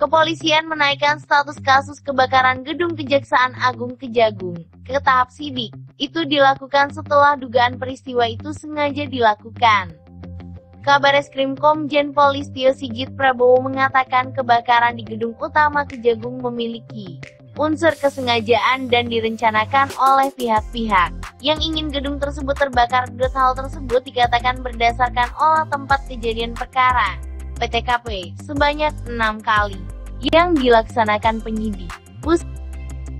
Kepolisian menaikkan status kasus kebakaran gedung Kejaksaan Agung Kejagung ke tahap sidik. Itu dilakukan setelah dugaan peristiwa itu sengaja dilakukan. Kabar Eskrim Komjen Polistio Sigit Prabowo mengatakan kebakaran di gedung utama Kejagung memiliki unsur kesengajaan dan direncanakan oleh pihak-pihak yang ingin gedung tersebut terbakar. Hal tersebut dikatakan berdasarkan olah tempat kejadian perkara PTKP sebanyak enam kali yang dilaksanakan penyidik. Pus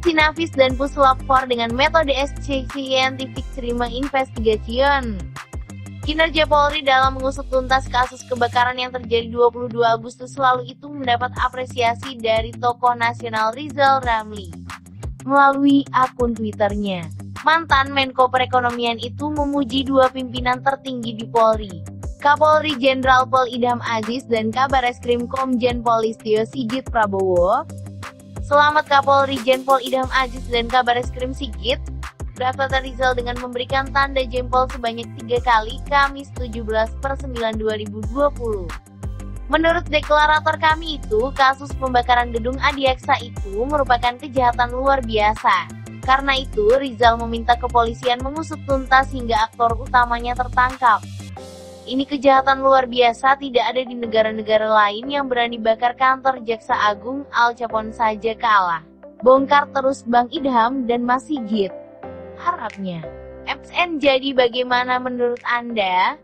Sinafis dan Puslap 4 dengan metode SC Scientific Crime Investigation. Kinerja Polri dalam mengusut tuntas kasus kebakaran yang terjadi 22 Agustus lalu itu mendapat apresiasi dari tokoh nasional Rizal Ramli. Melalui akun Twitternya, mantan Menko Perekonomian itu memuji dua pimpinan tertinggi di Polri, Kapolri Jenderal Pol Idam Aziz dan Kabar Eskrim Komjen Polistio Sigit Prabowo. Selamat Kapolri Jenpol Idam Aziz dan Kabar Eskrim Sigit, Rafathar Rizal dengan memberikan tanda jempol sebanyak tiga kali Kamis 17 per 9 2020. Menurut deklarator kami itu, kasus pembakaran gedung Adiaksa itu merupakan kejahatan luar biasa. Karena itu, Rizal meminta kepolisian mengusut tuntas hingga aktor utamanya tertangkap. Ini kejahatan luar biasa tidak ada di negara-negara lain yang berani bakar kantor Jaksa Agung Al Capone saja kalah. Bongkar terus Bang Idham dan masih git harapnya. MSN jadi bagaimana menurut Anda?